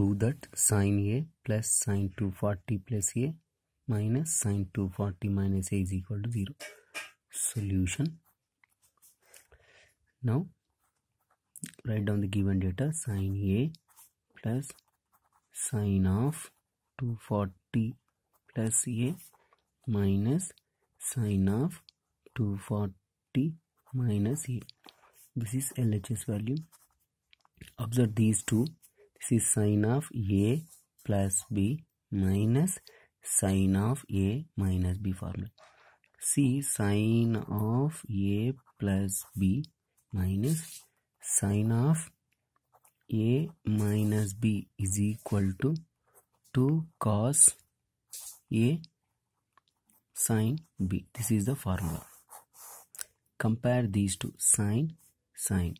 prove that sin A plus sin 240 plus A minus sin 240 minus A is equal to 0. Solution. Now write down the given data sin A plus sin of 240 plus A minus sin of 240 minus A. This is LHS value. Observe these two. This is sin of A plus B minus sin of A minus B formula. See sin of A plus B minus sin of A minus B is equal to 2 cos A sin B. This is the formula. Compare these two sin sin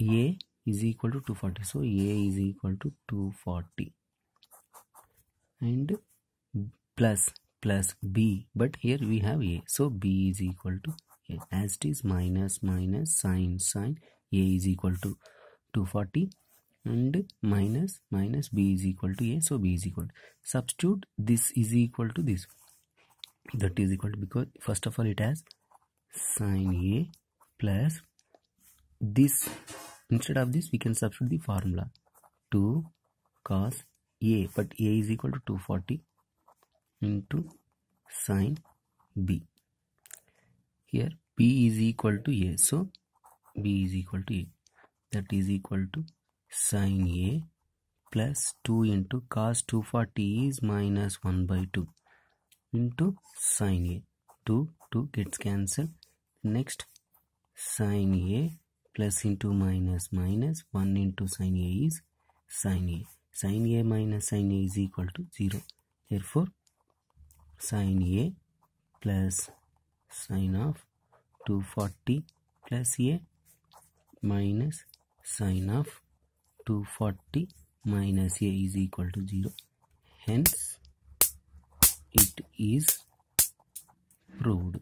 A is equal to 240 so A is equal to 240 and plus plus B. But here we have A. So B is equal to A. As it is minus minus sine sine. A is equal to 240 and minus minus B is equal to A. So B is equal to substitute this is equal to this. That is equal to because first of all it has sine A plus this instead of this we can substitute the formula. 2 cos A but A is equal to 240 into sin B. Here B is equal to A so B is equal to A. That is equal to sin A plus 2 into cos 240 is minus 1 by 2 into sin A. 2 2 gets cancelled. Next sin A plus into minus minus 1 into sin A is sin A. Sin A minus sin A is equal to 0 therefore sin A plus sin of 240 plus A minus sin of 240 minus A is equal to 0 hence it is proved